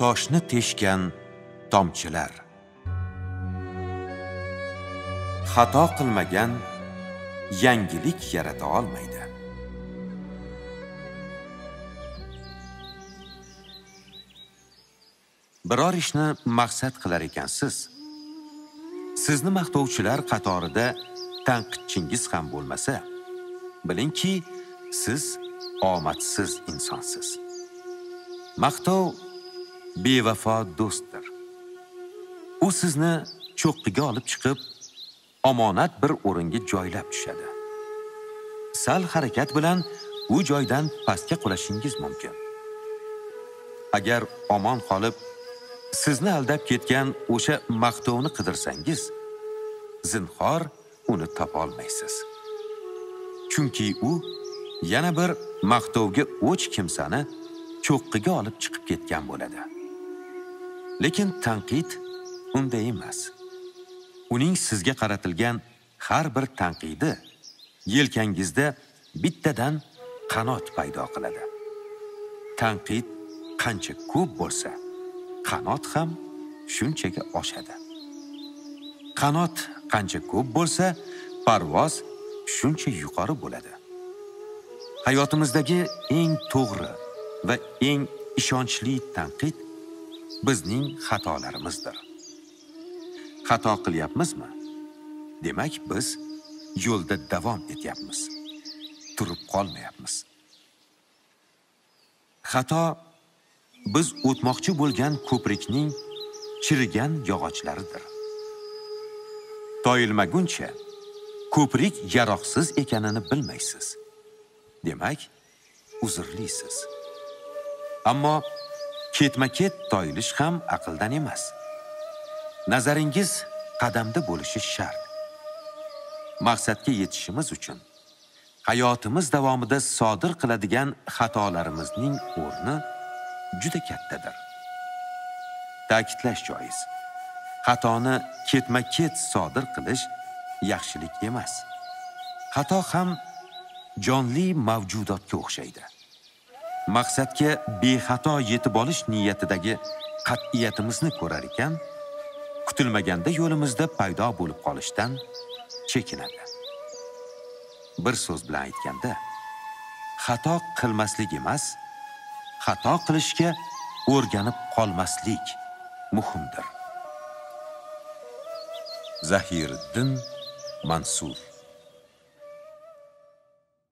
toshni teshgan tomchilar. Xato qilmagan yangilik yarata olmaydi. Biror ishni maqsad qilar ekansiz sizni maqtovchilar qatorida tanqidchingiz ham bo'lmasa bilingki siz omadsiz insonsiz. Maqtov bevafo do'stdir. U sizni cho'qqiga olib chiqib omonat bir o'ringa joylab tushadi. Sal harakat bilan u joydan pastga qulashingiz mumkin. Agar omon qolib sizni aldab ketgan o'sha maqtovni qidirsangiz zinhor uni topolmaysiz chunki u yana bir maqtovga o'ch kimsani cho'qqiga olib chiqib ketgan bo'ladi. Lekin tanqid unday emas. Uning sizga qaratilgan har bir tanqidi yelkangizda bittadan qanot paydo qiladi. Tanqid qancha ko'p bo'lsa qanot ham shunchaga oshadi. Qanot qancha ko'p bo'lsa parvoz shuncha yuqori bo'ladi. Hayotimizdagi eng to'g'ri va eng ishonchli tanqid bizning xatolarimizdir. Xato qilyapmizmi? Demak biz yo'lda davom etyapmiz. Turib qolmayapmiz. Xato biz o'tmoqchi bo'lgan ko'prikning chirigan yog'ochlaridir. Toyilmaguncha ko'prik yaroqsiz ekanini bilmaysiz. Demak uzrlisiz. Ammo ketma ket toyilish ham aqldan emas. Nazaringiz qadamda bo'lishi shart. Maqsadga yetishimiz uchun hayotimiz davomida sodir qiladigan xatolarimizning o'rni juda kattadir. Ta'kidlash joiz. Xatoni ketma ket sodir qilish yaxshilik emas. Xato ham jonli mavjudotga o'xshaydi. Maqsadga bexato yetib olish niyatidagi qat'iyatimizni ko'rar ekan kutilmaganda yo'limizda paydo bo'lib qolishdan chekinadi. Bir so'z bilan aytganda xato qilmaslik emas xato qilishga o'rganib qolmaslik muhimdir. Zahiriddin mansur